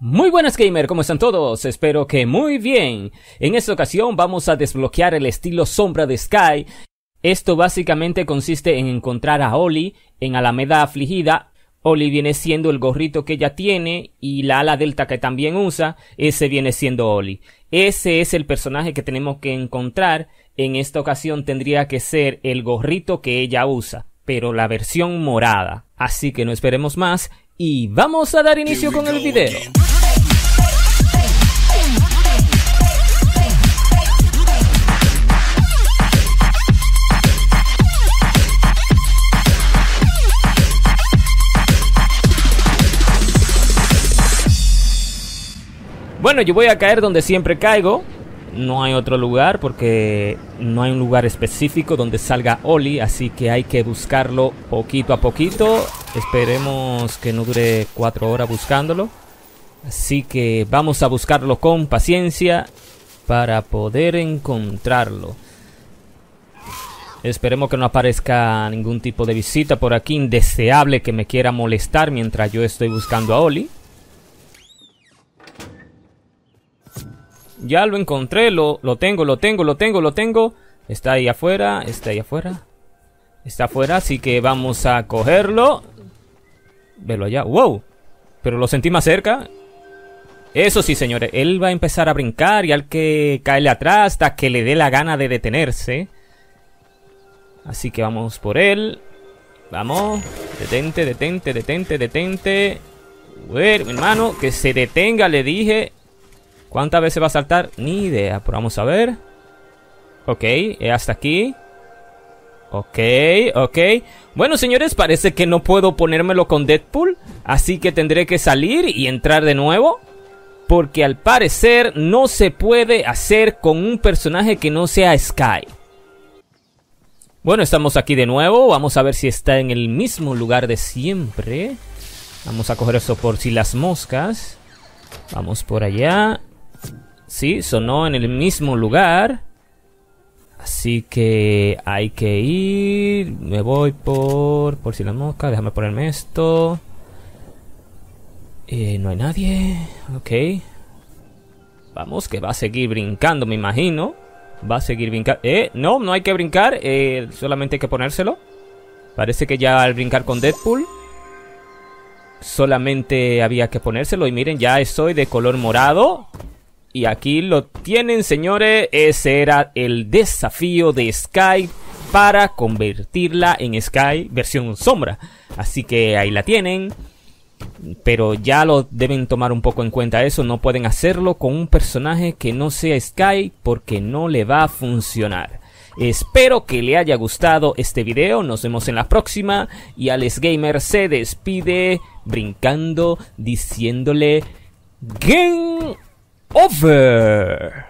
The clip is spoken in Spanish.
Muy buenas gamer, ¿cómo están todos? Espero que muy bien. En esta ocasión vamos a desbloquear el estilo sombra de Sky. Esto básicamente consiste en encontrar a Oli en Alameda Afligida. Oli viene siendo el gorrito que ella tiene y la ala delta que también usa, ese viene siendo Oli. Ese es el personaje que tenemos que encontrar. En esta ocasión tendría que ser el gorrito que ella usa, pero la versión morada. Así que no esperemos más y vamos a dar inicio con el video. Bueno, yo voy a caer donde siempre caigo. No hay otro lugar porque no hay un lugar específico donde salga Oli, así que hay que buscarlo poquito a poquito. Esperemos que no dure cuatro horas buscándolo. Así que vamos a buscarlo con paciencia para poder encontrarlo. Esperemos que no aparezca ningún tipo de visita por aquí indeseable que me quiera molestar mientras yo estoy buscando a Oli. Ya lo encontré, lo, lo tengo, lo tengo, lo tengo, lo tengo. Está ahí afuera, está ahí afuera. Está afuera, así que vamos a cogerlo. Velo allá. ¡Wow! Pero lo sentí más cerca. Eso sí, señores. Él va a empezar a brincar y al que caerle atrás hasta que le dé la gana de detenerse. Así que vamos por él. Vamos. Detente, detente, detente, detente. Mi hermano, que se detenga, le dije. ¿Cuántas veces va a saltar? Ni idea, pero vamos a ver. Ok, hasta aquí. Ok, ok. Bueno, señores, parece que no puedo ponérmelo con Deadpool. Así que tendré que salir y entrar de nuevo. Porque al parecer no se puede hacer con un personaje que no sea Sky. Bueno, estamos aquí de nuevo. Vamos a ver si está en el mismo lugar de siempre. Vamos a coger eso por si las moscas. Vamos por allá. Sí, sonó en el mismo lugar. Así que hay que ir. Me voy por. Por si la mosca. Déjame ponerme esto. Eh, no hay nadie. Ok. Vamos, que va a seguir brincando, me imagino. Va a seguir brincando. Eh, no, no hay que brincar. Eh, solamente hay que ponérselo. Parece que ya al brincar con Deadpool. Solamente había que ponérselo. Y miren, ya estoy de color morado. Y aquí lo tienen, señores. Ese era el desafío de Sky para convertirla en Sky versión sombra. Así que ahí la tienen. Pero ya lo deben tomar un poco en cuenta eso. No pueden hacerlo con un personaje que no sea Sky porque no le va a funcionar. Espero que le haya gustado este video. Nos vemos en la próxima. Y Alex Gamer se despide brincando diciéndole... Game over.